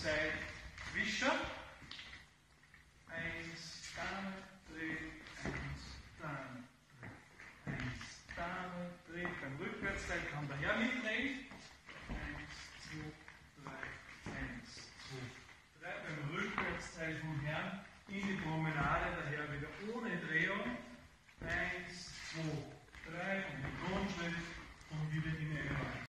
seit Wischer. Eins, Dame, dreht, eins, Dame, dreht, eins, Dame, dreht, dann rückwärts, dann kann der Herr mitdrehen. Eins, zwei, drei, eins, zwei, drei, beim Rückwärtsteil vom Herrn in die Brust.